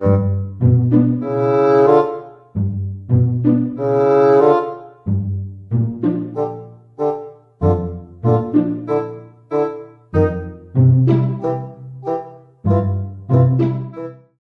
Mm-hmm.